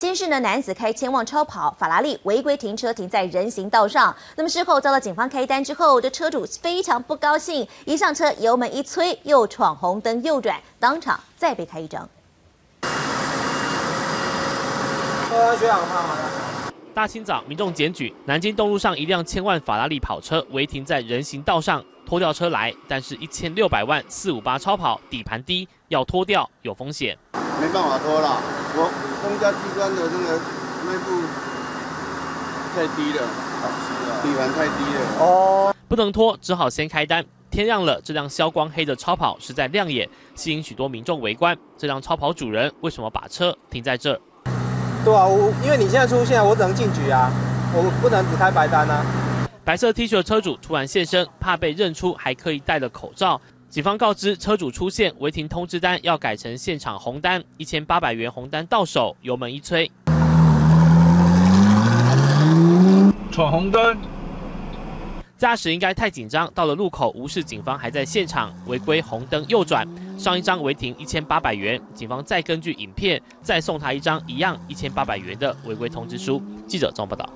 先是呢，男子开千万超跑法拉利违规停车停在人行道上，那么事后遭到警方开单之后，这车主非常不高兴，一上车油门一催，又闯红灯右转，当场再被开一张。大清早，民众检举南京东路上一辆千万法拉利跑车违停在人行道上，拖吊车来，但是一千六百万四五八超跑底盘低，要拖掉有风险。没办法拖了，我公家机关的这个内部太低了，底盘太低了。哦，不能拖，只好先开单。天亮了，这辆消光黑的超跑实在亮眼，吸引许多民众围观。这辆超跑主人为什么把车停在这？对啊，我因为你现在出现，我只能进局啊，我不能只开白单啊。白色 T 恤的车主突然现身，怕被认出，还刻意戴了口罩。警方告知车主出现违停通知单要改成现场红单，一千八百元红单到手，油门一催，闯红灯，驾驶应该太紧张，到了路口无视警方还在现场违规红灯右转，上一张违停一千八百元，警方再根据影片再送他一张一样一千八百元的违规通知书。记者张报道。